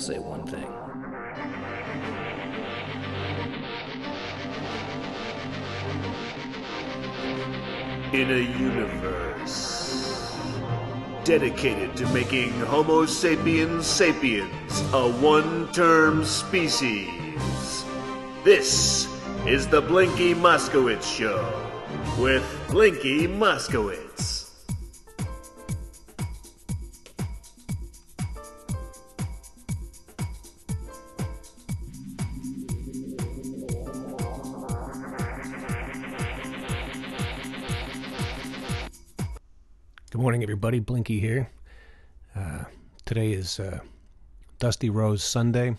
I'll say one thing. In a universe dedicated to making Homo sapiens sapiens a one term species, this is the Blinky Moskowitz Show with Blinky Moskowitz. everybody. Blinky here. Uh, today is uh, Dusty Rose Sunday.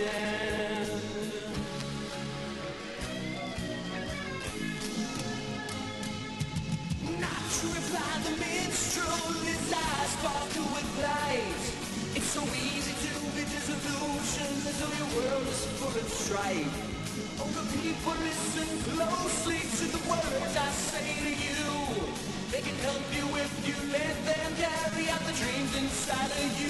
pretend Not tripped by the minstrel, his eyes sparkle with light. It's so easy to be disillusioned. As though your world is full of strife. Oh, the people listen closely to the words I say to you. They can help you if you let them carry out the dreams inside of you.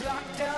Blocked out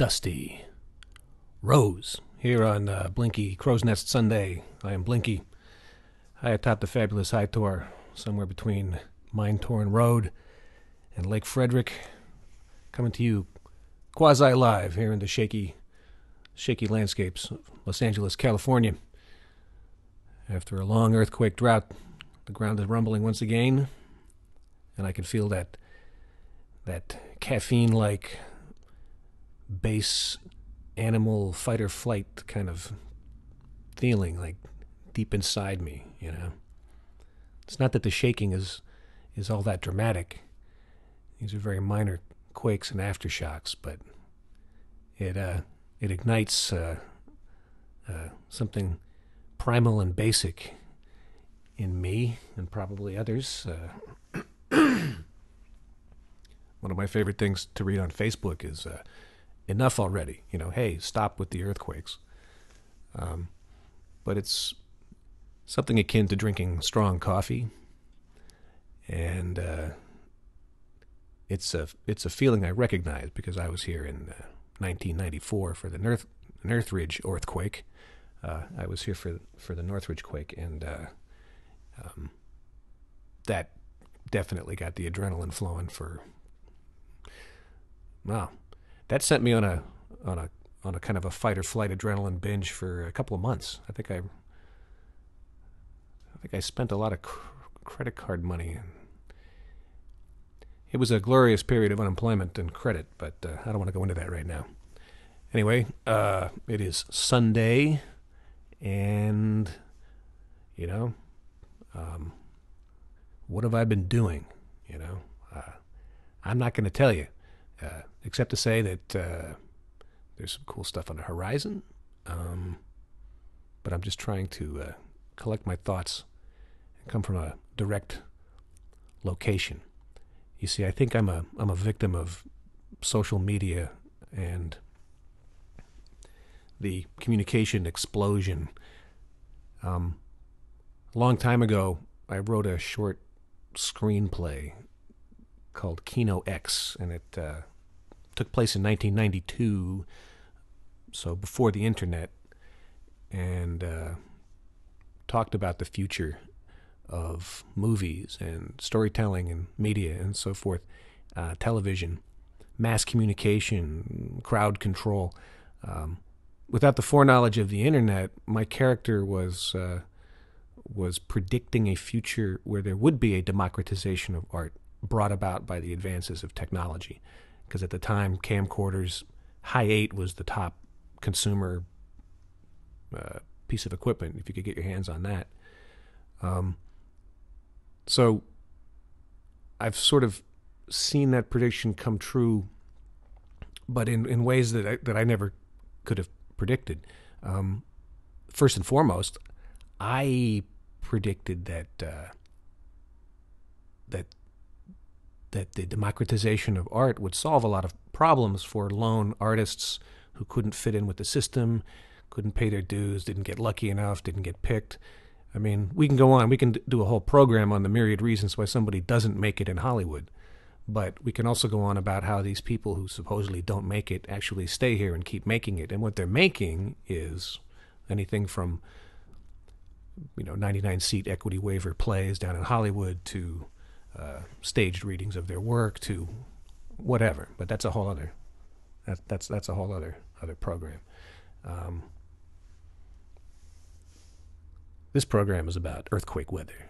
Dusty Rose here on uh, Blinky Crow's Nest Sunday. I am Blinky. High atop the fabulous High Tor, somewhere between Mine Torn Road and Lake Frederick, coming to you quasi live here in the shaky, shaky landscapes of Los Angeles, California. After a long earthquake drought, the ground is rumbling once again, and I can feel that that caffeine-like base animal fight or flight kind of feeling like deep inside me you know? It's not that the shaking is is all that dramatic. These are very minor quakes and aftershocks but it uh it ignites uh, uh, something primal and basic in me and probably others uh, one of my favorite things to read on facebook is uh, enough already. You know, hey, stop with the earthquakes. Um, but it's something akin to drinking strong coffee, and uh, it's a it's a feeling I recognize because I was here in uh, 1994 for the North Northridge earthquake. Uh, I was here for for the Northridge quake, and uh, um, that definitely got the adrenaline flowing for. Wow, that sent me on a on a on a kind of a fight or flight adrenaline binge for a couple of months. I think I I think I spent a lot of cr- credit card money. It was a glorious period of unemployment and credit, but uh, I don't want to go into that right now. Anyway, uh, it is Sunday, and you know, um, what have I been doing? You know, uh, I'm not going to tell you uh, except to say that uh, there's some cool stuff on the horizon. Um, but I'm just trying to uh, collect my thoughts and come from a direct location. You see, I think I'm a I'm a victim of social media and the communication explosion. Um, a long time ago, I wrote a short screenplay called Kino X, and it uh, took place in 1992, so before the internet, and uh, talked about the future of movies and storytelling and media and so forth, uh, television, mass communication, crowd control. Um, without the foreknowledge of the internet, my character was uh, was predicting a future where there would be a democratization of art brought about by the advances of technology. Because at the time, camcorders, Hi8 was the top consumer uh, piece of equipment if you could get your hands on that. Um, so I've sort of seen that prediction come true, but in, in ways that I, that I never could have predicted. Um, first and foremost, I predicted that uh, that that the democratization of art would solve a lot of problems for lone artists who couldn't fit in with the system, couldn't pay their dues, didn't get lucky enough, didn't get picked. I mean, we can go on. We can do a whole program on the myriad reasons why somebody doesn't make it in Hollywood. But we can also go on about how these people who supposedly don't make it actually stay here and keep making it. And what they're making is anything from, you know, 99 seat equity waiver plays down in Hollywood to uh, staged readings of their work to whatever. But that's a whole other that, that's that's a whole other other program. Um, this program is about earthquake weather,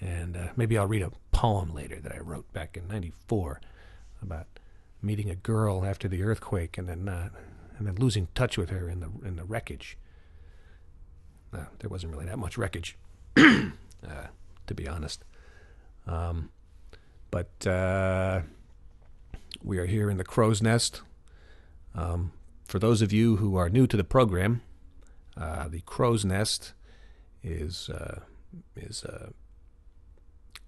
and uh, maybe I'll read a poem later that I wrote back in '94 about meeting a girl after the earthquake and then uh, and then losing touch with her in the in the wreckage. Uh, there wasn't really that much wreckage, uh, to be honest. Um, but uh, we are here in the crow's nest. Um, for those of you who are new to the program, uh, the crow's nest is uh, is uh,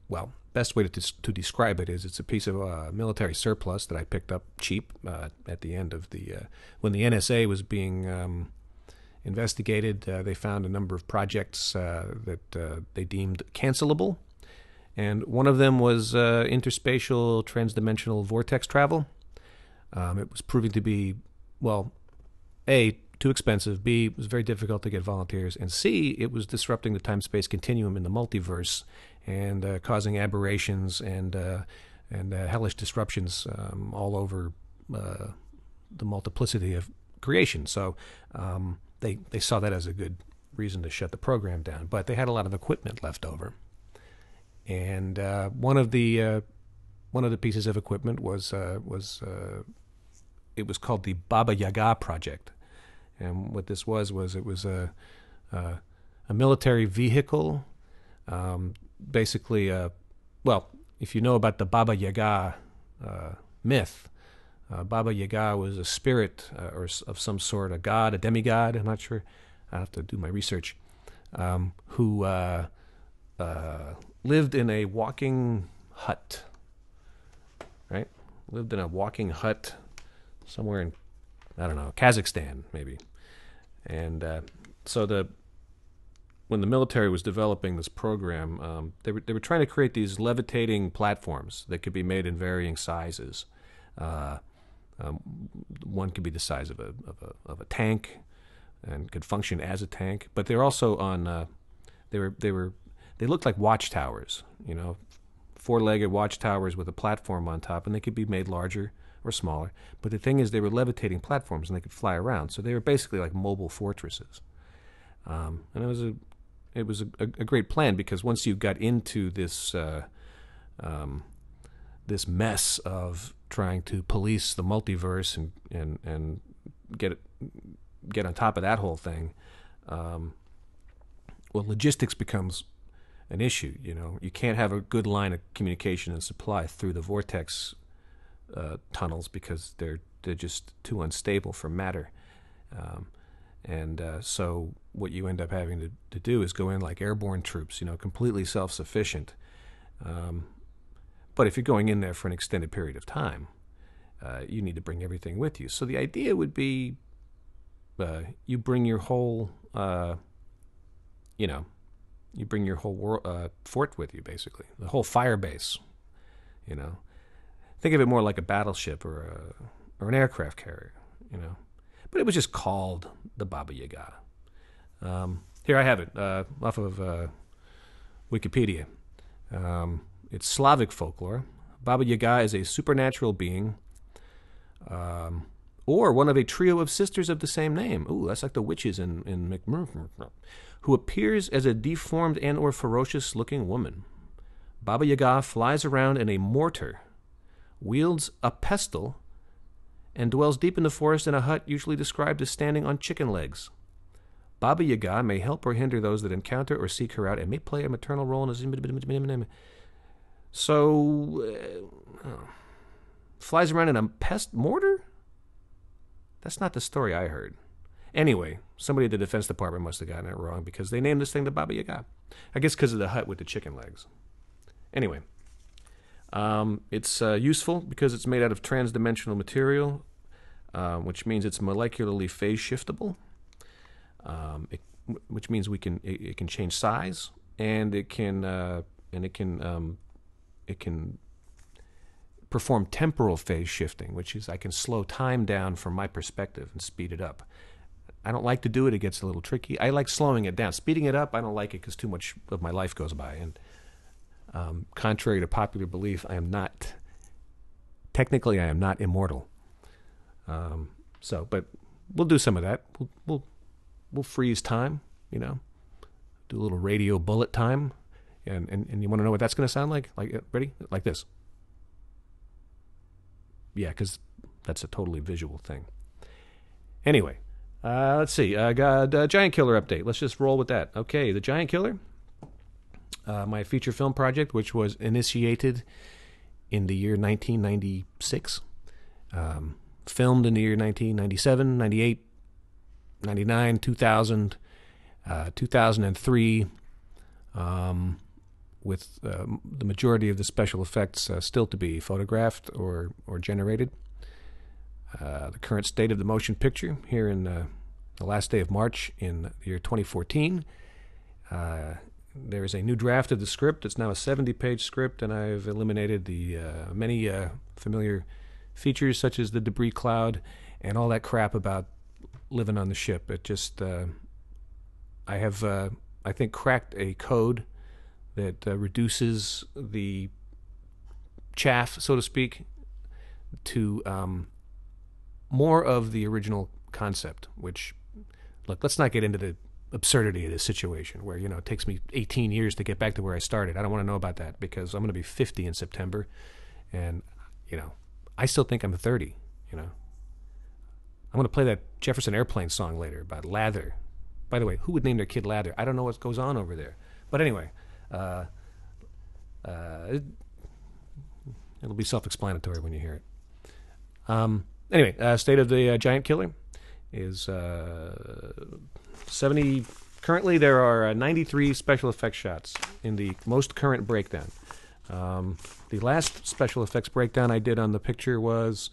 well, best way to des- to describe it is it's a piece of uh, military surplus that I picked up cheap uh, at the end of the uh, when the NSA was being um, investigated. Uh, they found a number of projects uh, that they deemed cancelable, and one of them was uh, interspatial transdimensional vortex travel. Um, it was proving to be well, a too expensive. B it was very difficult to get volunteers, and C it was disrupting the time space continuum in the multiverse and uh, causing aberrations and uh, and uh, hellish disruptions um, all over uh, the multiplicity of creation. So um, they they saw that as a good reason to shut the program down. But they had a lot of equipment left over, and uh, one of the uh, one of the pieces of equipment was uh, was uh, it was called the Baba Yaga project, and what this was was it was a a, a military vehicle, um, basically a well, if you know about the Baba Yaga uh, myth. Uh, Baba Yaga was a spirit uh, or of some sort, a god, a demigod. I'm not sure. I have to do my research. Um, who uh, uh, lived in a walking hut, right? Lived in a walking hut somewhere in, I don't know, Kazakhstan, maybe. And uh, so the when the military was developing this program, um, they were they were trying to create these levitating platforms that could be made in varying sizes. Uh, um, one could be the size of a, of a of a tank, and could function as a tank. But they're also on. Uh, they were they were they looked like watchtowers. You know, four-legged watchtowers with a platform on top, and they could be made larger or smaller. But the thing is, they were levitating platforms, and they could fly around. So they were basically like mobile fortresses. Um, and it was a it was a, a, a great plan because once you got into this uh, um, this mess of trying to police the multiverse and and and get get on top of that whole thing, um, well, logistics becomes an issue. You know, you can't have a good line of communication and supply through the vortex uh, tunnels because they're they're just too unstable for matter. Um, and uh, so what you end up having to, to do is go in like airborne troops, you know, completely self-sufficient. Um, but if you're going in there for an extended period of time, uh, you need to bring everything with you. So the idea would be uh, you bring your whole, uh, you know, you bring your whole wor- uh, fort with you, basically, the whole fire base. You know, think of it more like a battleship or a or an aircraft carrier. You know, but it was just called the Baba Yaga. Um, here I have it uh, off of uh, Wikipedia. Um, it's Slavic folklore. Baba Yaga is a supernatural being, um, or one of a trio of sisters of the same name. Ooh, that's like the witches in in McMurphy, who appears as a deformed and or ferocious-looking woman. Baba Yaga flies around in a mortar, wields a pestle, and dwells deep in the forest in a hut usually described as standing on chicken legs. Baba Yaga may help or hinder those that encounter or seek her out and may play a maternal role in a. So. Uh, oh. Flies around in a pest mortar? That's not the story I heard. Anyway, somebody at the Defense Department must have gotten it wrong because they named this thing the Baba Yaga. I guess because of the hut with the chicken legs. Anyway, um, it's uh, useful because it's made out of transdimensional material, uh, which means it's molecularly phase shiftable. Um, it, which means we can it, it, can change size and it can uh, and it can um, it can perform temporal phase shifting, which is I can slow time down from my perspective and speed it up. I don't like to do it; it gets a little tricky. I like slowing it down. Speeding it up, I don't like it because too much of my life goes by. And um, contrary to popular belief, I am not. Technically, I am not immortal. Um, so, but we'll do some of that. We'll we'll we'll freeze time, you know, do a little radio bullet time. And, and, and you want to know what that's going to sound like? Like, uh, ready? Like this. Yeah, because that's a totally visual thing. Anyway, uh, let's see. I got a Giant Killer update. Let's just roll with that. Okay, the Giant Killer, uh, my feature film project, which was initiated in the year 1996, um, filmed in the year 1997, 98, 99, 2000, uh, 2003, um, with uh, the majority of the special effects uh, still to be photographed or, or generated. Uh, the current state of the motion picture here in uh, the last day of March in the year 2014. Uh, there is a new draft of the script. It's now a 70 page script, and I've eliminated the uh, many familiar features such as the debris cloud and all that crap about living on the ship. It just, uh, I have, uh, I think, cracked a code that uh, reduces the chaff, so to speak, to um, more of the original concept. Which, look, let's not get into the absurdity of this situation where you know it takes me 18 years to get back to where I started. I don't want to know about that because I'm going to be 50 in September, and you know, I still think I'm 30. You know, I'm going to play that Jefferson Airplane song later about lather. By the way, who would name their kid lather? I don't know what goes on over there. But anyway, uh, uh, it, will be self-explanatory when you hear it. Um, anyway, uh, state of the uh, giant killer is uh, 70. Currently, there are uh, 93 special effects shots in the most current breakdown. Um, the last special effects breakdown I did on the picture was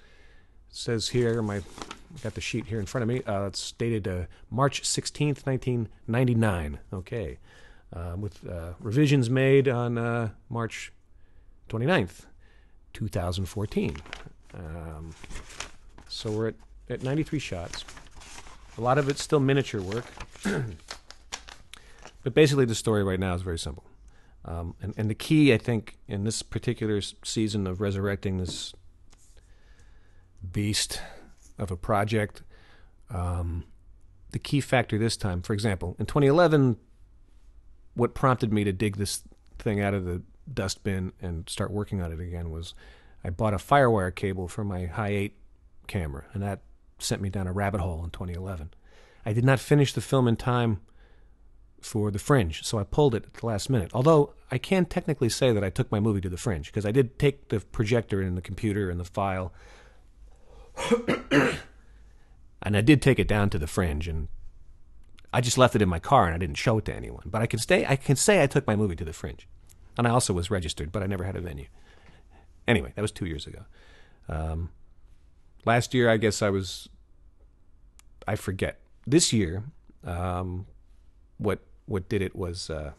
says here my got the sheet here in front of me. Uh, it's dated uh, March 16th, 1999. Okay. Uh, with revisions made on March 29th, 2014. Um, so we're at, at 93 shots. A lot of it's still miniature work. but basically, the story right now is very simple. Um, and, and the key, I think, in this particular season of resurrecting this beast of a project. Um, the key factor this time, for example, in 2011, what prompted me to dig this thing out of the dustbin and start working on it again was I bought a Firewire cable for my Hi8 camera, and that sent me down a rabbit hole in 2011. I did not finish the film in time for The Fringe, so I pulled it at the last minute. Although I can technically say that I took my movie to The Fringe because I did take the projector and the computer and the file and I did take it down to the fringe and I just left it in my car and I didn't show it to anyone. But I can stay I can say I took my movie to the fringe. And I also was registered, but I never had a venue. Anyway, that was two years ago. Um, last year I guess I was I forget. This year, um, what what did it was uh,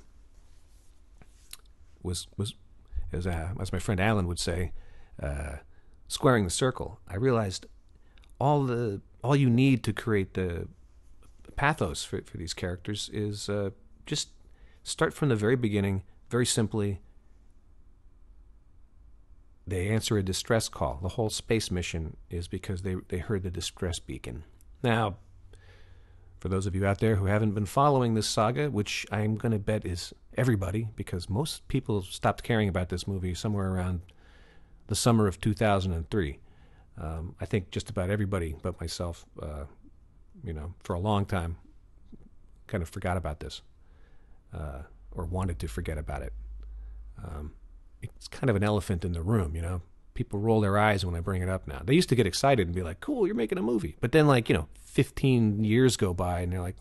was was as uh, as my friend Alan would say, uh, squaring the circle, I realized all the all you need to create the pathos for, for these characters is uh, just start from the very beginning, very simply. They answer a distress call. The whole space mission is because they, they heard the distress beacon. Now, for those of you out there who haven't been following this saga, which I'm going to bet is everybody, because most people stopped caring about this movie somewhere around the summer of 2003. Um, I think just about everybody but myself, uh, you know, for a long time, kind of forgot about this, uh, or wanted to forget about it. Um, it's kind of an elephant in the room, you know. People roll their eyes when I bring it up now. They used to get excited and be like, "Cool, you're making a movie," but then, like you know, 15 years go by and they're like,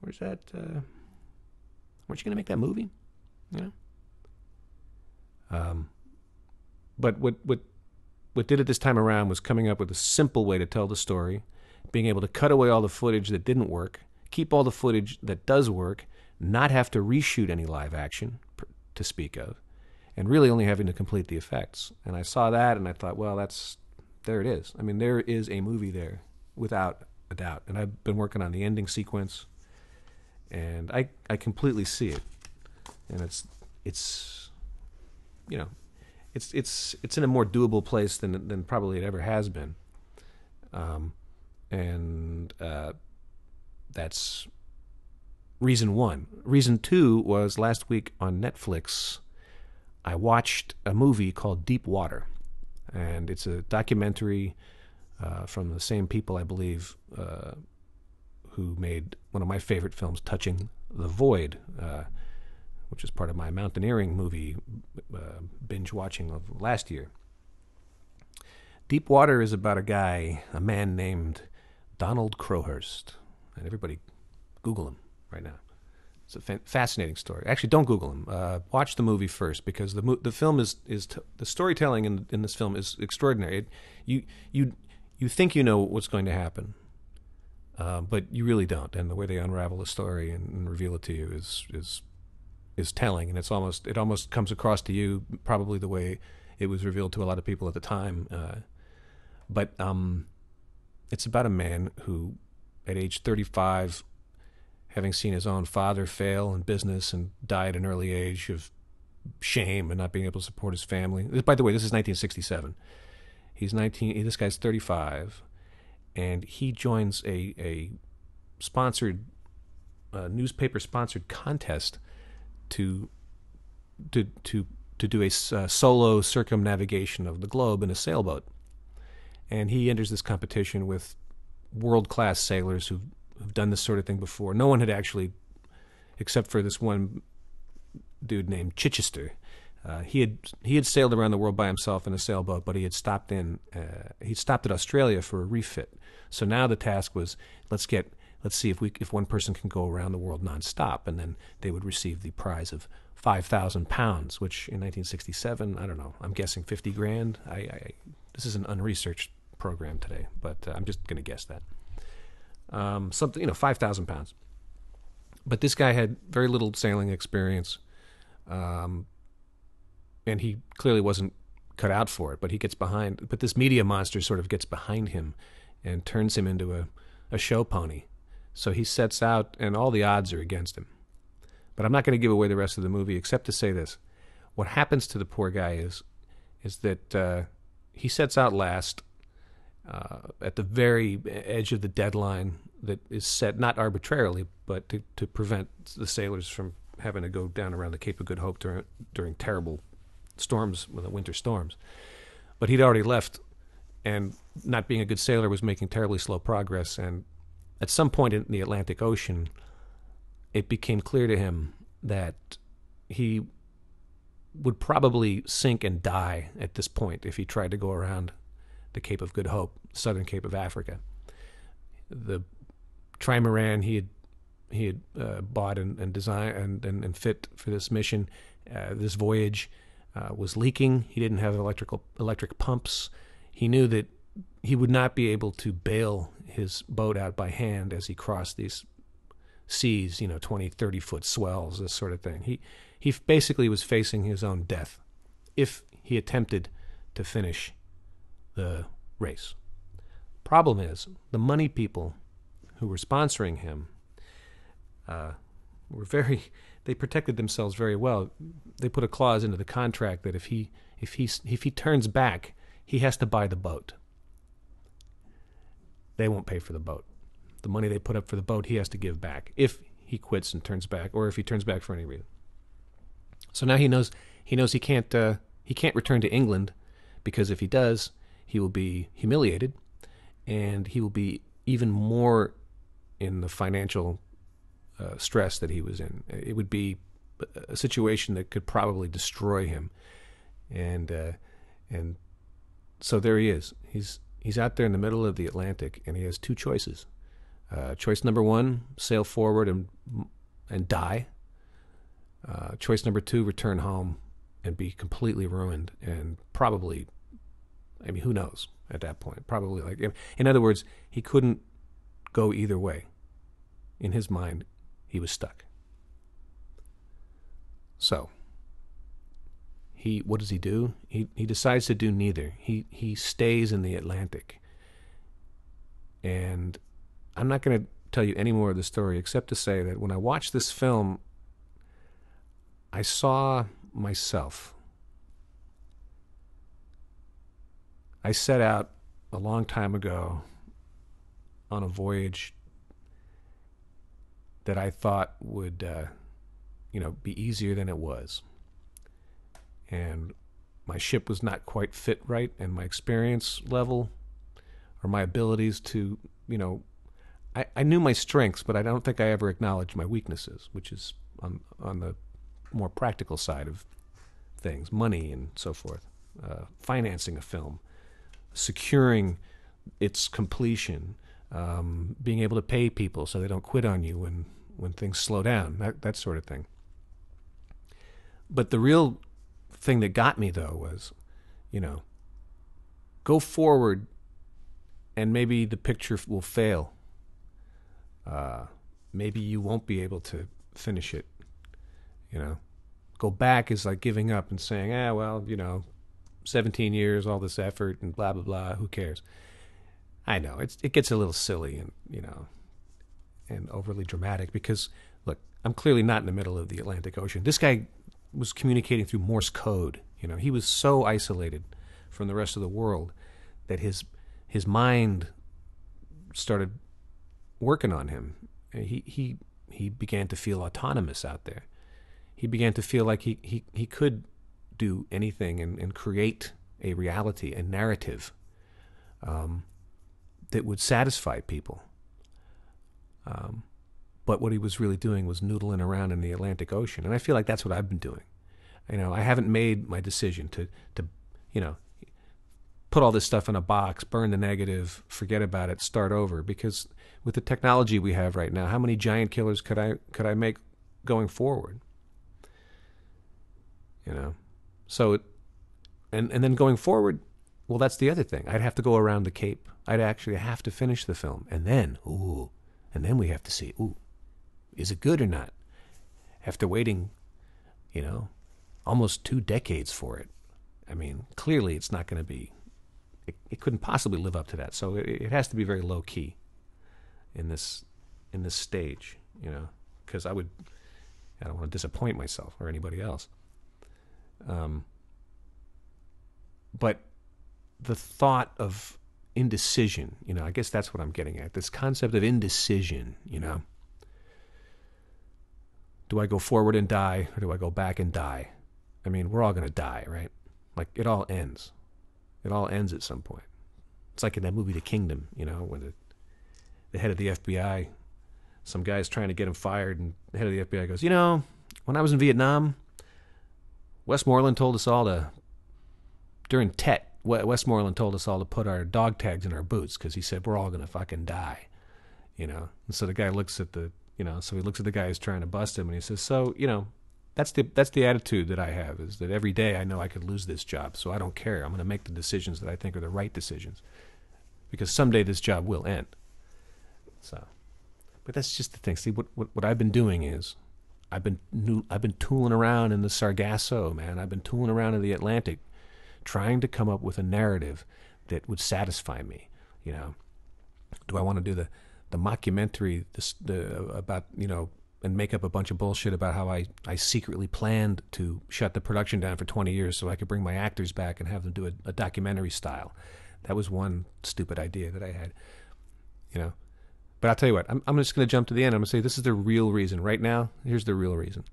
"Where's that? Uh, weren't you going to make that movie?" You know. Um, but what what what did it this time around was coming up with a simple way to tell the story, being able to cut away all the footage that didn't work, keep all the footage that does work, not have to reshoot any live action to speak of, and really only having to complete the effects. And I saw that and I thought, well, that's there it is. I mean, there is a movie there without a doubt. And I've been working on the ending sequence, and I I completely see it, and it's it's you know it's it's it's in a more doable place than than probably it ever has been. Um, and uh, that's reason one. Reason two was last week on Netflix. I watched a movie called Deep Water, and it's a documentary uh, from the same people, I believe, uh, who made one of my favorite films, Touching the Void. Uh, which is part of my mountaineering movie uh, binge watching of last year. Deep Water is about a guy, a man named Donald Crowhurst. And everybody Google him right now. It's a fa- fascinating story. Actually, don't Google him. Uh, watch the movie first because the mo- the film is is t- the storytelling in in this film is extraordinary. It, you you you think you know what's going to happen, uh, but you really don't. And the way they unravel the story and, and reveal it to you is is is telling, and it's almost it almost comes across to you probably the way it was revealed to a lot of people at the time. Uh, but um, it's about a man who, at age 35, having seen his own father fail in business and die at an early age of shame and not being able to support his family. By the way, this is 1967. He's 19. This guy's 35, and he joins a a sponsored uh, newspaper sponsored contest to to to to do a uh, solo circumnavigation of the globe in a sailboat, and he enters this competition with world class sailors who've, done this sort of thing before. No one had actually, except for this one dude named Chichester. Uh, he had he had sailed around the world by himself in a sailboat, but he had stopped in uh, he stopped at Australia for a refit. So now the task was let's get let's see if we if one person can go around the world nonstop, and then they would receive the prize of five thousand pounds, which in 1967, I don't know, I'm guessing 50 grand. I, I this is an unresearched program today, but uh, I'm just going to guess that um, something you know five thousand pounds. But this guy had very little sailing experience, um, and he clearly wasn't cut out for it. But he gets behind. But this media monster sort of gets behind him and turns him into a, a show pony so he sets out, and all the odds are against him. But I'm not going to give away the rest of the movie, except to say this: what happens to the poor guy is, is that uh, he sets out last uh, at the very edge of the deadline that is set not arbitrarily, but to, to prevent the sailors from having to go down around the Cape of Good Hope during, during terrible storms, the winter storms. But he'd already left, and not being a good sailor was making terribly slow progress, and at some point in the Atlantic Ocean, it became clear to him that he would probably sink and die at this point if he tried to go around the Cape of Good Hope, southern Cape of Africa. The trimaran he had he had uh, bought and, and designed and, and, and, fit for this mission, uh, this voyage, uh, was leaking. He didn't have electrical electric pumps. He knew that he would not be able to bail his boat out by hand as he crossed these seas, you know, 20, 30 foot swells, this sort of thing. He, he basically was facing his own death if he attempted to finish the race. Problem is, the money people who were sponsoring him uh, were very, they protected themselves very well. They put a clause into the contract that if he, if he, if he turns back, he has to buy the boat they won't pay for the boat. The money they put up for the boat, he has to give back if he quits and turns back, or if he turns back for any reason. So now he knows he knows he can't uh, he can't return to England because if he does, he will be humiliated, and he will be even more in the financial uh, stress that he was in. It would be a situation that could probably destroy him, and uh, and so there he is. He's he's out there in the middle of the Atlantic, and he has two choices. Uh, choice number one: sail forward and and die. Uh, choice number two: return home and be completely ruined and probably, I mean, who knows at that point? Probably like, in other words, he couldn't go either way. In his mind, he was stuck. So, he what does he do? He he decides to do neither. He he stays in the Atlantic. And I'm not going to tell you any more of the story except to say that when I watched this film I saw myself. I set out a long time ago on a voyage that I thought would uh, you know, be easier than it was. And my ship was not quite fit right, and my experience level or my abilities to, you know, I, I knew my strengths, but I don't think I ever acknowledged my weaknesses, which is on on the more practical side of things, money and so forth, uh, financing a film, securing its completion, um, being able to pay people so they don't quit on you when when things slow down, that that sort of thing. But the real thing that got me though was, you know, go forward and maybe the picture will fail. Uh, maybe you won't be able to finish it. You know, go back is like giving up and saying, ah, well, you know, 17 years, all this effort and blah, blah, blah. Who cares? I know it's, it gets a little silly and, you know, and overly dramatic because, look, I'm clearly not in the middle of the Atlantic Ocean. This guy was communicating through Morse code. You know, he was so isolated from the rest of the world that his his mind started working on him. He he he began to feel autonomous out there. He began to feel like he he, he could do anything and, and create a reality, a narrative um, that would satisfy people. Um, but what he was really doing was noodling around in the Atlantic Ocean, and I feel like that's what I've been doing. You know, I haven't made my decision to to, you know, put all this stuff in a box, burn the negative, forget about it, start over. Because with the technology we have right now, how many giant killers could I could I make going forward? You know, so, and and then going forward, well, that's the other thing. I'd have to go around the Cape. I'd actually have to finish the film, and then, ooh, and then we have to see, ooh, is it good or not? After waiting, you know, almost two decades for it. I mean, clearly it's not going to be, it, it, couldn't possibly live up to that. So it, it has to be very low key in this in this stage, you know, because I would, I don't want to disappoint myself or anybody else. Um, but the thought of indecision, you know, I guess that's what I'm getting at. This concept of indecision, you know. Do I go forward and die, or do I go back and die? I mean, we're all going to die, right? Like, it all ends. It all ends at some point. It's like in that movie, The Kingdom, you know, when the, the head of the FBI, some guy's trying to get him fired, and the head of the FBI goes, You know, when I was in Vietnam, Westmoreland told us all to, during Tet, Westmoreland told us all to put our dog tags in our boots because he said we're all going to fucking die, you know. And so the guy looks at the you know, so he looks at the guy who's trying to bust him and he says, "So, you know, that's the that's the attitude that I have is that every day I know I could lose this job, so I don't care. I'm going to make the decisions that I think are the right decisions because someday this job will end." So, but that's just the thing. See, what what, what I've been doing is I've been new, I've been tooling around in the Sargasso, man. I've been tooling around in the Atlantic, trying to come up with a narrative that would satisfy me. You know, do I want to do the the mockumentary this, the, about you know and make up a bunch of bullshit about how I, I secretly planned to shut the production down for 20 years so I could bring my actors back and have them do a, a documentary style. That was one stupid idea that I had, you know. But I'll tell you what, I'm, I'm just going to jump to the end. I'm going to say this is the real reason. Right now, here's the real reason.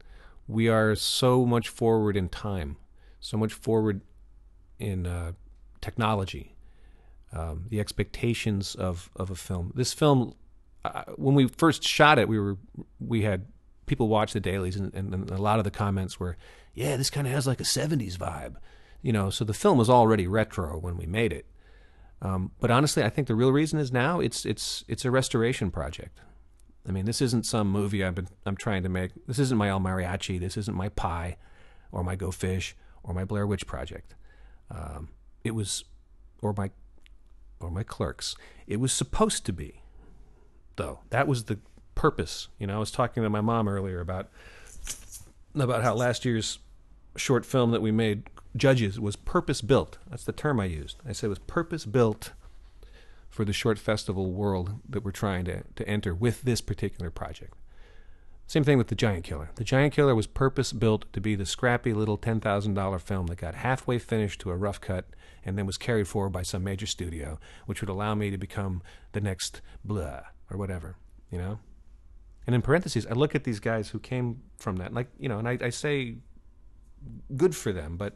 We are so much forward in time, so much forward in uh, technology, um, the expectations of, of a film. This film uh, when we first shot it, we were we had people watch the dailies, and, and, and a lot of the comments were, "Yeah, this kind of has like a '70s vibe," you know. So the film was already retro when we made it. Um, but honestly, I think the real reason is now it's it's it's a restoration project. I mean, this isn't some movie I've been I'm trying to make. This isn't my El Mariachi. This isn't my Pi, or my Go Fish, or my Blair Witch Project. Um, it was, or my, or my Clerks. It was supposed to be, though. That was the purpose. You know, I was talking to my mom earlier about about how last year's short film that we made, Judges, was purpose built. That's the term I used. I said it was purpose built for the short festival world that we're trying to, to enter with this particular project. Same thing with The Giant Killer. The Giant Killer was purpose built to be the scrappy little $10,000 film that got halfway finished to a rough cut and then was carried forward by some major studio, which would allow me to become the next blah or whatever, you know? And in parentheses, I look at these guys who came from that, like, you know, and I, I say good for them, but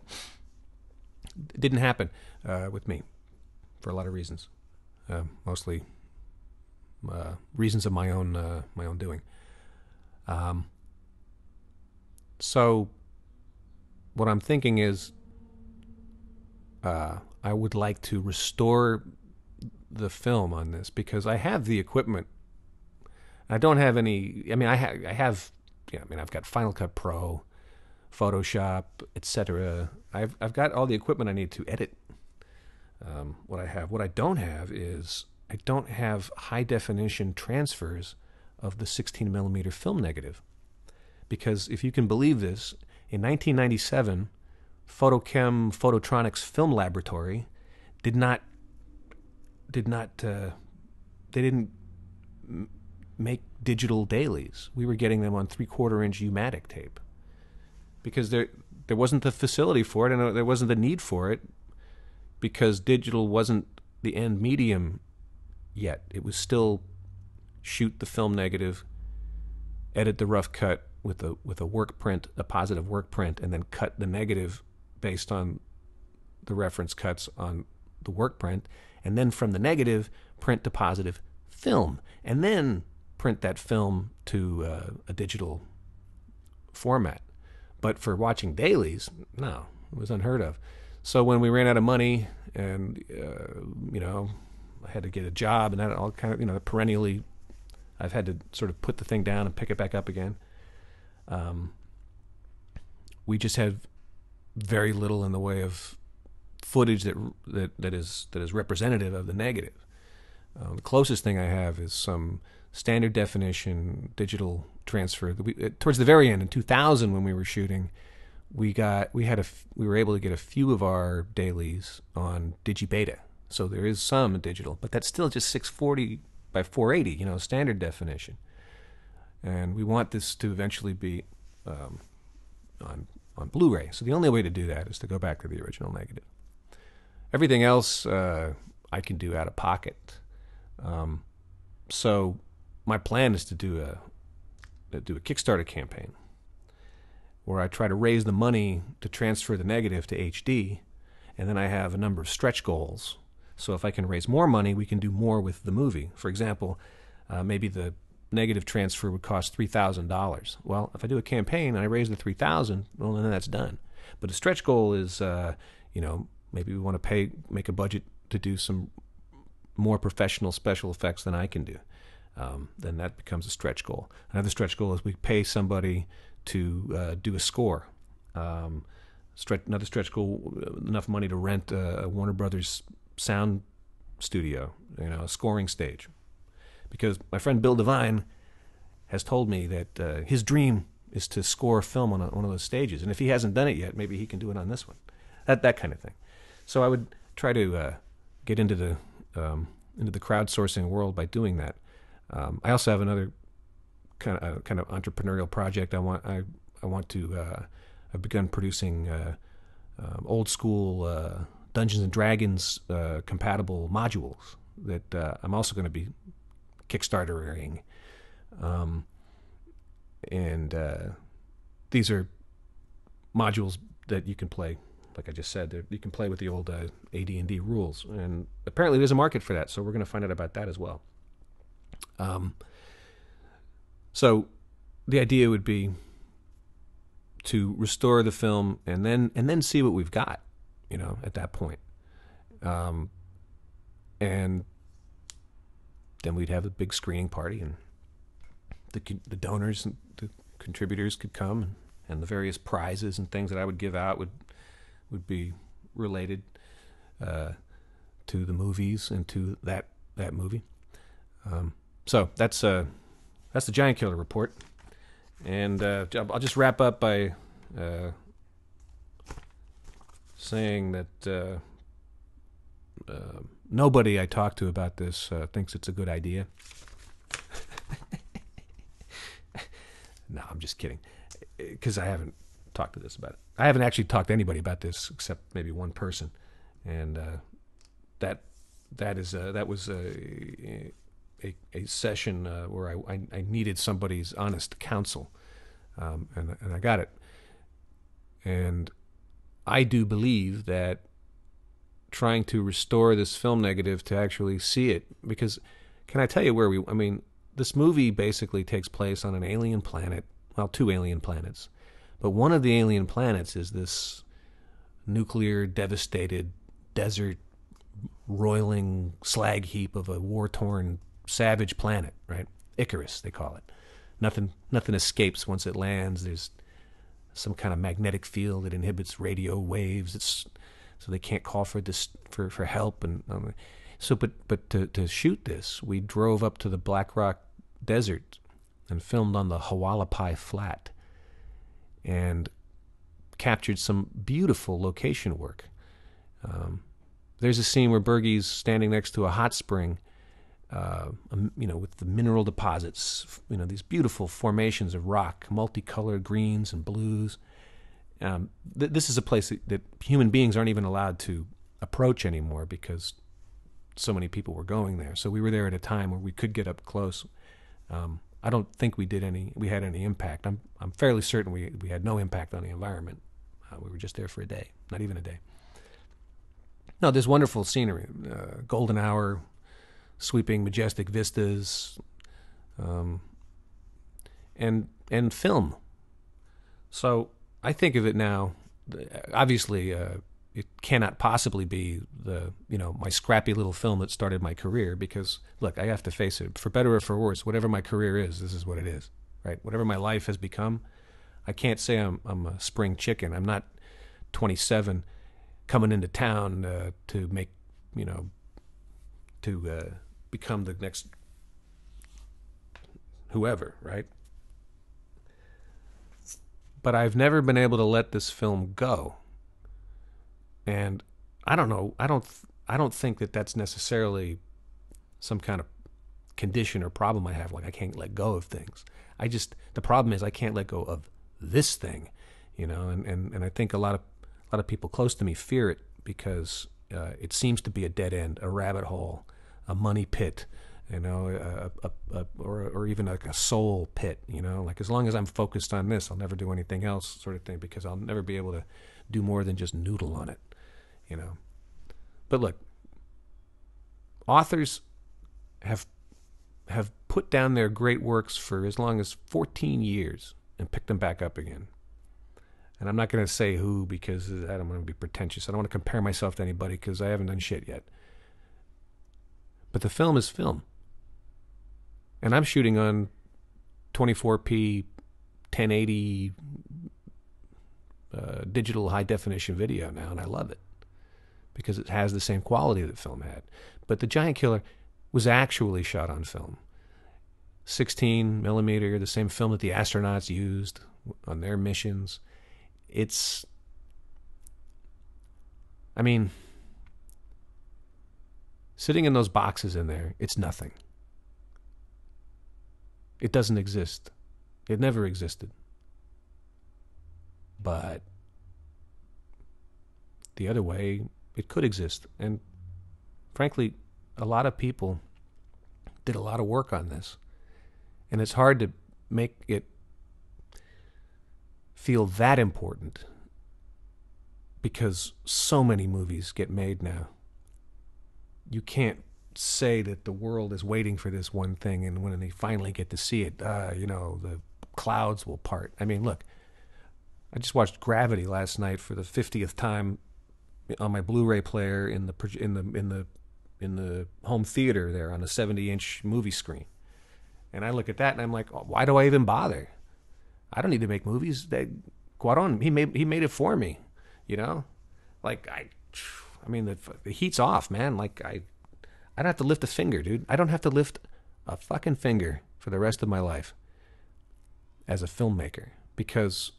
it didn't happen uh, with me for a lot of reasons uh, mostly uh, reasons of my own uh, my own doing. Um, so, what I'm thinking is, uh, I would like to restore the film on this because I have the equipment. I don't have any. I mean, I, I have. Yeah, I mean, I've got Final Cut Pro, Photoshop, etc. I've I've got all the equipment I need to edit um, what I have. What I don't have is I don't have high definition transfers of the 16 millimeter film negative. Because if you can believe this, in 1997, Photochem Phototronics Film Laboratory did not did not uh, they didn't make digital dailies. We were getting them on three quarter inch U-matic tape because there there wasn't the facility for it and there wasn't the need for it because digital wasn't the end medium yet. It was still shoot the film negative, edit the rough cut with a with a work print, a positive work print, and then cut the negative based on the reference cuts on the work print, and then from the negative print to positive film, and then print that film to uh, a digital format. But for watching dailies, no, it was unheard of. So when we ran out of money, and uh, you know, I had to get a job, and that all kind of you know perennially, I've had to sort of put the thing down and pick it back up again. Um, we just have very little in the way of footage that that that is that is representative of the negative. Um, the closest thing I have is some standard definition digital transfer. We, uh, towards the very end in 2000, when we were shooting, we got we had a we were able to get a few of our dailies on digibeta. So there is some digital but that's still just 640 by 480 you know standard definition. And we want this to eventually be um, on on blu-ray. So the only way to do that is to go back to the original negative. Everything else uh, i can do out of pocket. Um, so my plan is to do a do a kickstarter campaign where I try to raise the money to transfer the negative to HD, and then I have a number of stretch goals. So if I can raise more money, we can do more with the movie. For example, uh, maybe the negative transfer would cost three thousand dollars. Well, if I do a campaign and I raise the three thousand, well, then that's done. But a stretch goal is, uh, you know, maybe we want to pay, make a budget to do some more professional special effects than I can do. Um, then that becomes a stretch goal. Another stretch goal is we pay somebody to uh, do a score. Um, stretch, another stretch goal, enough money to rent a, a, Warner Brothers sound studio, you know, a scoring stage. Because my friend Bill Devine has told me that uh, his dream is to score a film on a, one of those stages, and if he hasn't done it yet, maybe he can do it on this one. That that kind of thing. So I would try to uh, get into the um, into the crowdsourcing world by doing that. Um, I also have another kind of uh, kind of entrepreneurial project. I want I I want to uh, I've begun producing uh, um, old school uh, Dungeons and Dragons uh, compatible modules that uh, I'm also going to be kickstartering, um, and these are modules that you can play. Like I just said, you can play with the old AD&D rules, and apparently there's a market for that. So we're going to find out about that as well. Um, so the idea would be to restore the film and then and then see what we've got, you know, at that point. Um, and then we'd have a big screening party, and the the donors and the contributors could come, and, and the various prizes and things that I would give out would would be related uh, to the movies and to that that movie. Um, so that's uh, that's the Giant Killer report, and uh, I'll just wrap up by uh, saying that uh, uh, nobody I talk to about this uh, thinks it's a good idea. no, I'm just kidding, because I haven't talked to this about it. I haven't actually talked to anybody about this except maybe one person, and uh, that that is uh, that was a a, a session uh, where I, I, I needed somebody's honest counsel, um, and and I got it. And I do believe that trying to restore this film negative to actually see it because can I tell you where we I mean this movie basically takes place on an alien planet well two alien planets but one of the alien planets is this nuclear devastated desert roiling slag heap of a war torn savage planet right? Icarus they call it. Nothing nothing escapes once it lands. There's some kind of magnetic field that inhibits radio waves. It's so they can't call for this for, for help. And um, so but but to, to shoot this we drove up to the black rock desert and filmed on the Hualapai Flat and captured some beautiful location work. Um, there's a scene where Bergie's standing next to a hot spring uh, um, you know with the mineral deposits you know these beautiful formations of rock multicolored greens and blues um, th- this is a place that, that, human beings aren't even allowed to approach anymore because so many people were going there. So we were there at a time where we could get up close. Um, I don't think we did any. We had any impact. I'm I'm fairly certain we we had no impact on the environment. Uh, we were just there for a day, not even a day. No, there's wonderful scenery, uh, golden hour, sweeping majestic vistas, um, and and film. So I think of it now. Obviously, uh, it cannot possibly be the you know my scrappy little film that started my career because look, I have to face it. For better or for worse, whatever my career is, this is what it is, right? Whatever my life has become, I can't say I'm I'm a spring chicken. I'm not 27 coming into town uh, to make you know to uh, become the next whoever, right? but I've never been able to let this film go. And I don't know. I don't. I don't think that that's necessarily some kind of condition or problem I have. Like I can't let go of things. I just the problem is I can't let go of this thing, you know. And and, and I think a lot of a lot of people close to me fear it because uh, it seems to be a dead end, a rabbit hole, a money pit, you know, a, a, a, or or even like a soul pit, you know, like as long as I'm focused on this, I'll never do anything else, sort of thing, because I'll never be able to do more than just noodle on it, you know. But look, authors have have put down their great works for as long as 14 years and picked them back up again. And I'm not going to say who because I don't want to be pretentious. I don't want to compare myself to anybody because I haven't done shit yet. But the film is film and I'm shooting on 24p 1080 uh, digital high definition video now, and I love it because it has the same quality that film had. But the Giant Killer was actually shot on film, 16 millimeter, the same film that the astronauts used on their missions. It's, I mean, sitting in those boxes in there, it's nothing. It doesn't exist. It never existed. But the other way, it could exist. And frankly, a lot of people did a lot of work on this. And it's hard to make it feel that important because so many movies get made now. You can't say that the world is waiting for this one thing, and when they finally get to see it, uh, you know, the clouds will part. I mean, look, I just watched Gravity last night for the fiftieth time on my Blu-ray player in the in the in the in the home theater there on a 70-inch movie screen, and I look at that and I'm like, oh, why do I even bother? I don't need to make movies. That Cuaron, he made he made it for me, you know. Like I, I mean the the heat's off, man. Like I, I don't have to lift a finger, dude. I don't have to lift a fucking finger for the rest of my life as a filmmaker because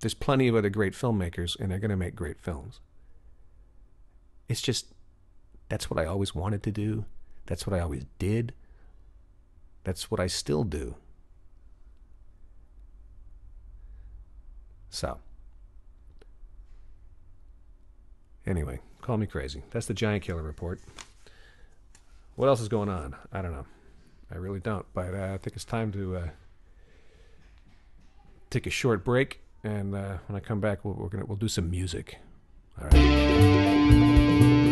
there's plenty of other great filmmakers and they're going to make great films. It's just that's what I always wanted to do. That's what I always did. That's what I still do. So, anyway, call me crazy. That's the Giant Killer report. What else is going on? I don't know. I really don't. But uh, I think it's time to uh, take a short break, and uh, when I come back, we'll, we're gonna we'll do some music. All right.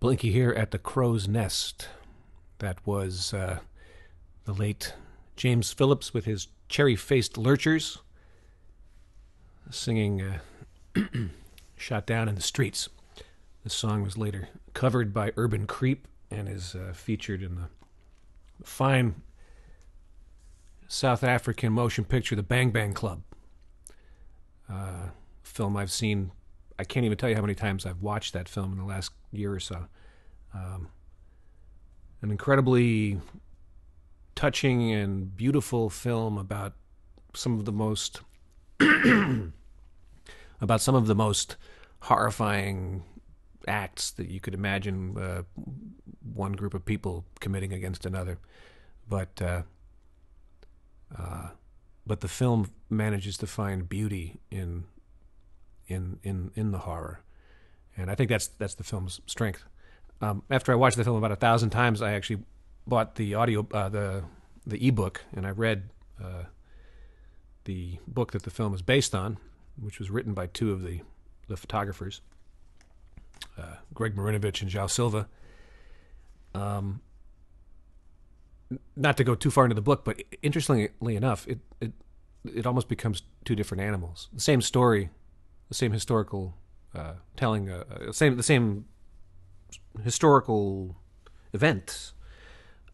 Blinky here at the Crow's Nest. That was uh, the late James Phillips with his cherry faced lurchers singing uh, Shot Down in the Streets. The song was later covered by Urban Creep and is uh, featured in the fine South African motion picture, The Bang Bang Club. Uh, film I've seen. I can't even tell you how many times I've watched that film in the last year or so. Um, an incredibly touching and beautiful film about some of the most about some of the most horrifying acts that you could imagine uh, one group of people committing against another. But uh, uh, but the film manages to find beauty in in in in the horror, and I think that's that's the film's strength. Um, after I watched the film about a thousand times, I actually bought the audio uh, the the ebook and I read uh, the book that the film is based on, which was written by two of the the photographers, uh, Greg Marinovich and João Silva. Um, not to go too far into the book, but interestingly enough, it it it almost becomes two different animals. The same story, the same historical uh, telling, uh, uh, same the same historical events,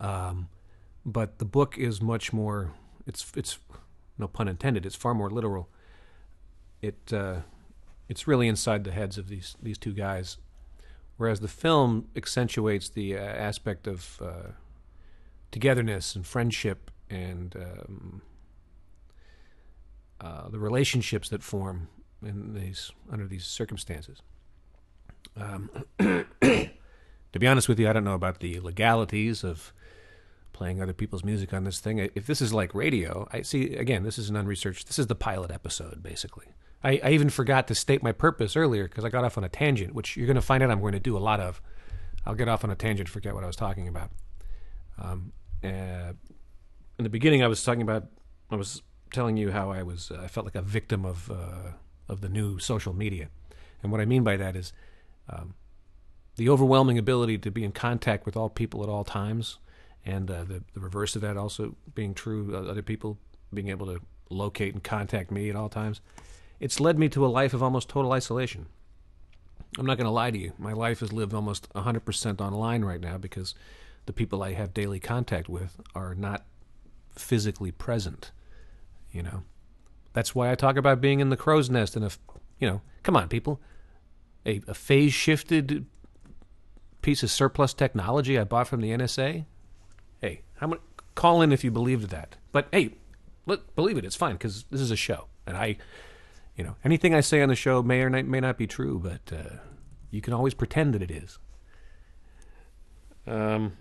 um, but the book is much more. It's it's no pun intended. It's far more literal. It uh, it's really inside the heads of these these two guys, whereas the film accentuates the uh, aspect of uh, togetherness and friendship and um, uh, the relationships that form in these under these circumstances. Um, to be honest with you, I don't know about the legalities of playing other people's music on this thing. If this is like radio, I see again. This is an unresearched. This is the pilot episode, basically. I, I even forgot to state my purpose earlier because I got off on a tangent, which you're going to find out I'm going to do a lot of. I'll get off on a tangent, forget what I was talking about. Um, uh, in the beginning, I was talking about. I was telling you how I was. Uh, I felt like a victim of uh, of the new social media, and what I mean by that is. Um, the overwhelming ability to be in contact with all people at all times, and uh, the, the reverse of that also being true, uh, other people being able to locate and contact me at all times, it's led me to a life of almost total isolation. I'm not going to lie to you. My life is lived almost 100% online right now because the people I have daily contact with are not physically present. You know, that's why I talk about being in the crow's nest and a, you know, come on, people, a, a phase shifted piece of surplus technology I bought from the NSA. Hey, how much? Call in if you believed that. But hey, let, believe it. It's fine because this is a show, and I, you know, anything I say on the show may or may not be true, but uh, you can always pretend that it is. Um,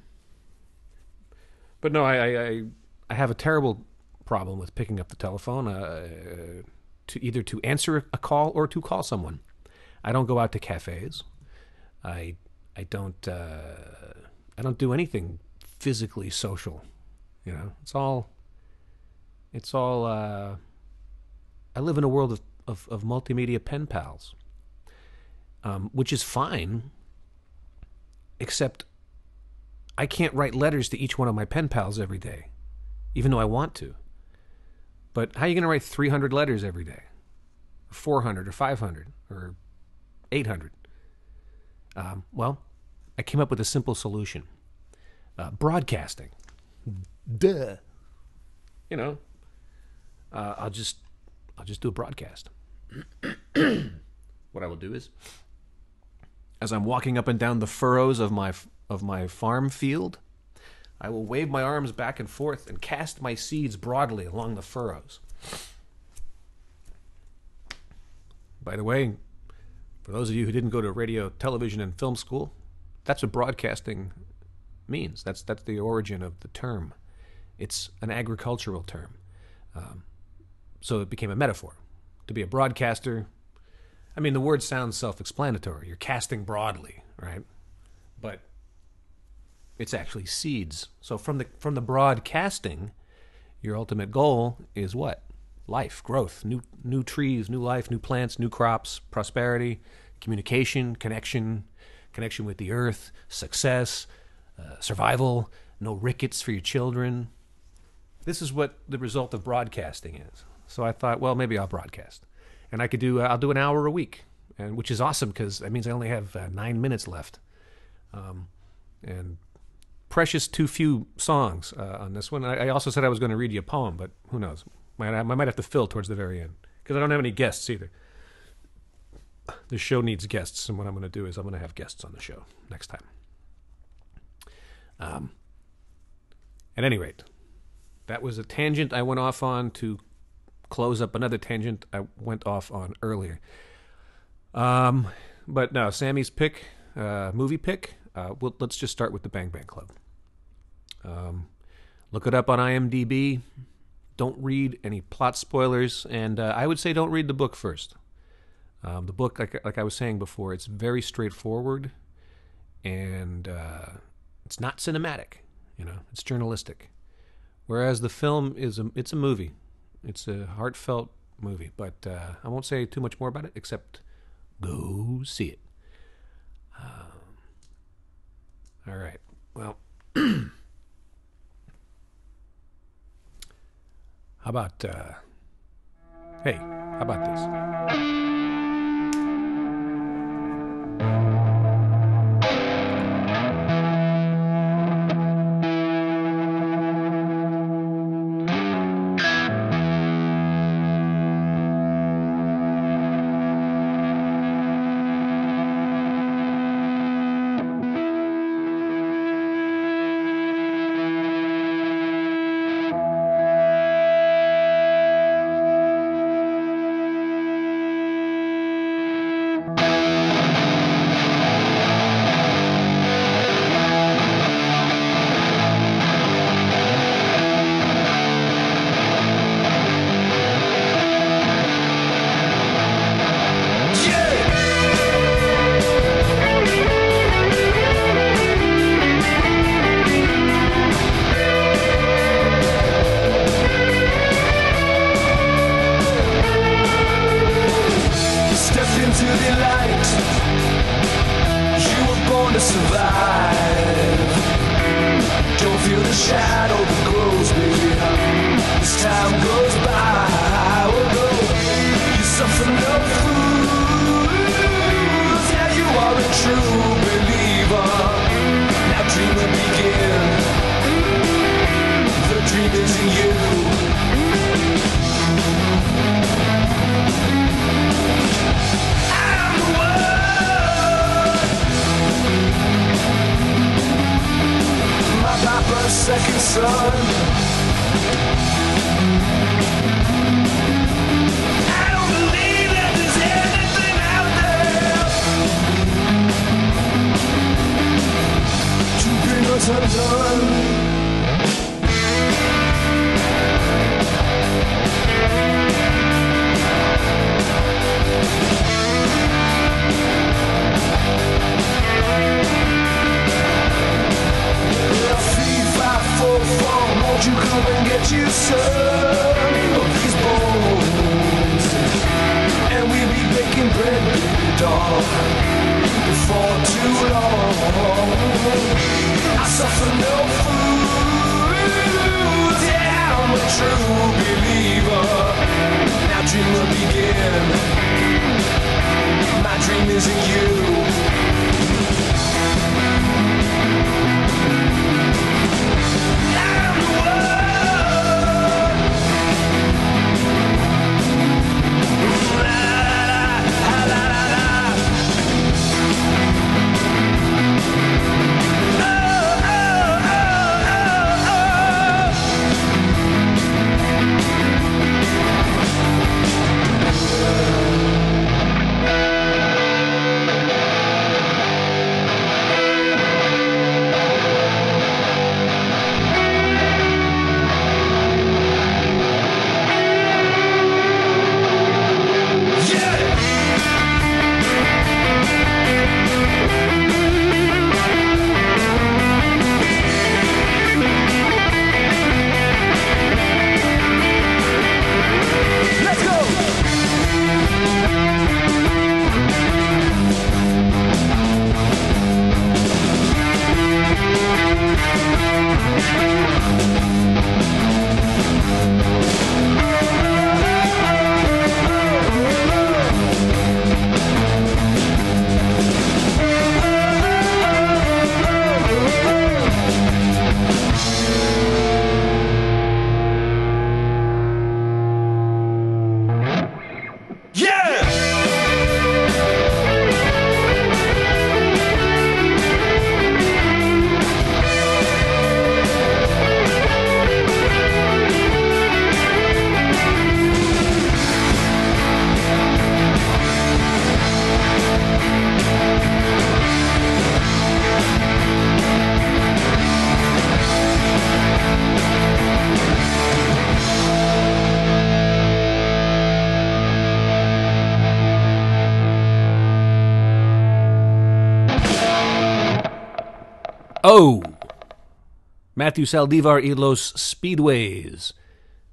but no, I, I, I have a terrible problem with picking up the telephone uh, to either to answer a call or to call someone. I don't go out to cafes. I I don't uh, I don't do anything physically social. You know, it's all it's all. Uh, I live in a world of of, of multimedia pen pals, um, which is fine. Except, I can't write letters to each one of my pen pals every day, even though I want to. But how are you going to write 300 letters every day? 400 or 500 or 800? Um, well, I came up with a simple solution uh, broadcasting. Duh. You know, uh, I'll just I'll just do a broadcast. what I will do is, as I'm walking up and down the furrows of my of my farm field, I will wave my arms back and forth and cast my seeds broadly along the furrows. By the way, for those of you who didn't go to radio, television, and film school, that's what broadcasting means. That's that's the origin of the term. It's an agricultural term. Um, so it became a metaphor. To be a broadcaster, I mean, the word sounds self explanatory. You're casting broadly, right? But it's actually seeds. So from the from the broadcasting, your ultimate goal is what? Life, growth, new new trees, new life, new plants, new crops, prosperity, communication, connection, connection with the earth, success, uh, survival, no rickets for your children. This is what the result of broadcasting is. So I thought, well, maybe I'll broadcast, and I could do. Uh, I'll do an hour a week, and which is awesome because that means I only have uh, nine minutes left, um, and precious too few songs uh, on this one. I, I also said I was going to read you a poem, but who knows? Might, I might have to fill towards the very end because I don't have any guests either. The show needs guests, and what I'm going to do is I'm going to have guests on the show next time. Um, at any rate, that was a tangent I went off on to close up another tangent I went off on earlier. Um, but no, Sammy's pick, uh, movie pick. Uh, well, let's just start with the Bang Bang Club. Um, look it up on IMDb. Don't read any plot spoilers, and uh, I would say don't read the book first. Um, the book, like like I was saying before, it's very straightforward, and uh, it's not cinematic. You know, it's journalistic. Whereas the film is a it's a movie. It's a heartfelt movie, but uh, I won't say too much more about it except go see it. Um, all right. Well, how about uh, hey, how about this? Matthew Saldivar y los Speedways.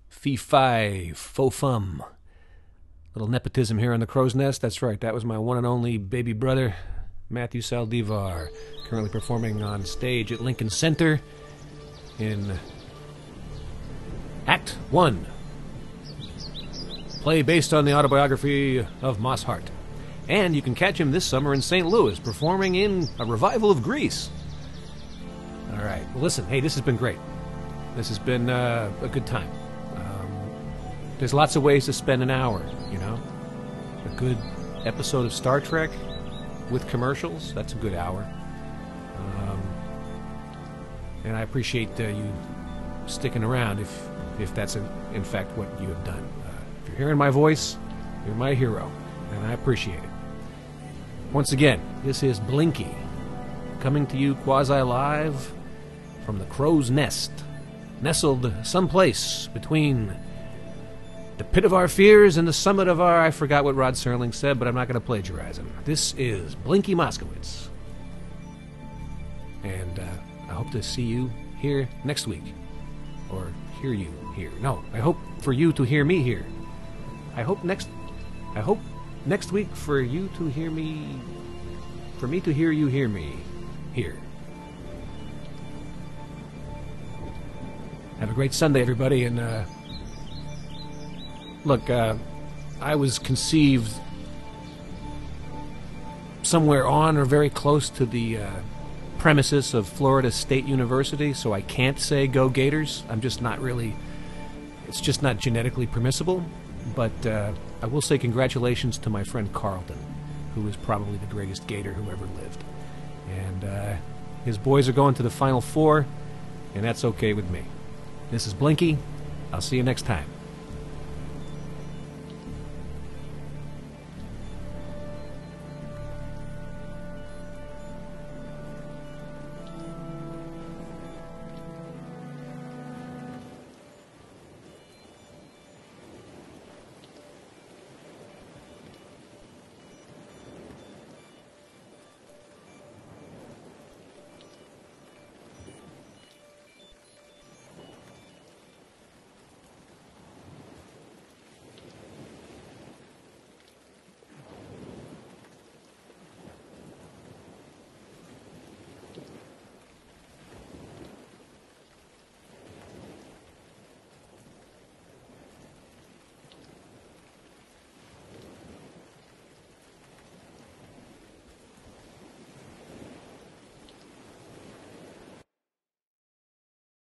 Fee fi fo fum. Little nepotism here on the crow's nest. That's right, that was my one and only baby brother, Matthew Saldivar, currently performing on stage at Lincoln Center in Act 1. Play based on the autobiography of Moss Hart. And you can catch him this summer in St. Louis performing in a revival of Grease. All right. Well, listen, hey, this has been great. This has been uh, a good time. Um, there's lots of ways to spend an hour, you know? A good episode of Star Trek with commercials, that's a good hour. Um, and I appreciate uh, you sticking around if, if that's in, in fact what you have done. Uh, if you're hearing my voice, you're my hero, and I appreciate it. Once again, this is Blinky, coming to you quasi live from the crow's nest, nestled someplace between the pit of our fears and the summit of our. I forgot what Rod Serling said, but I'm not going to plagiarize him. This is Blinky Moskowitz. And uh, I hope to see you here next week. Or hear you here. No, I hope for you to hear me here. I hope next. I hope next week for you to hear me. For me to hear you hear me here. Have a great Sunday, everybody. And uh, look, uh, I was conceived somewhere on or very close to the uh, premises of Florida State University, so I can't say go Gators. I'm just not really. It's just not genetically permissible. But uh, I will say congratulations to my friend Carlton, who is probably the greatest Gator who ever lived. And uh, his boys are going to the Final Four, and that's okay with me. This is Blinky. I'll see you next time.